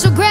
So grab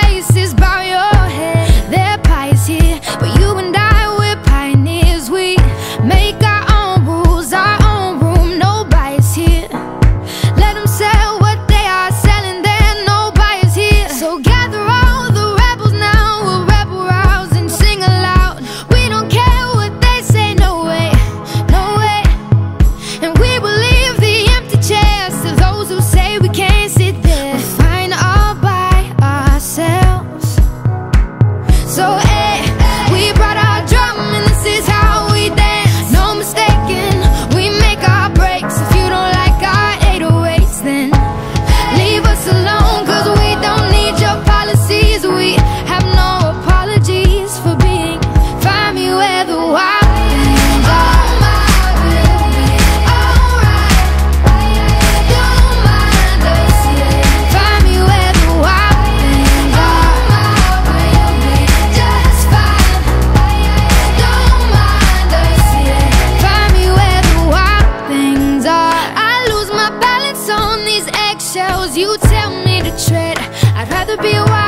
you tell me to tread. I'd rather be a